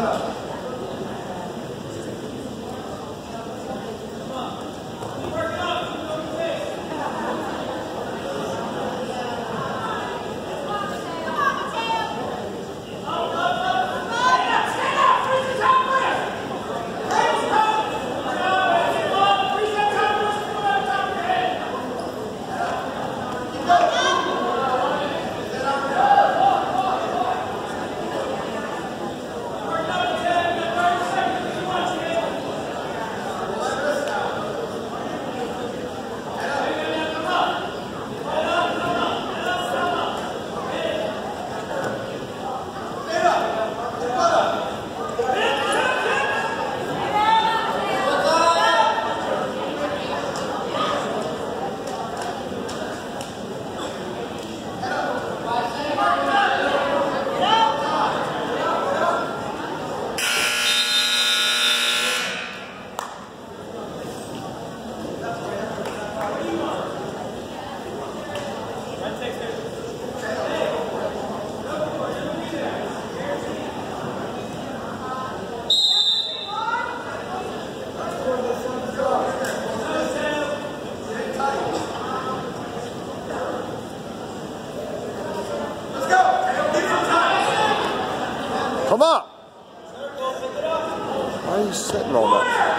Yeah. Come up. Why are you sitting on that?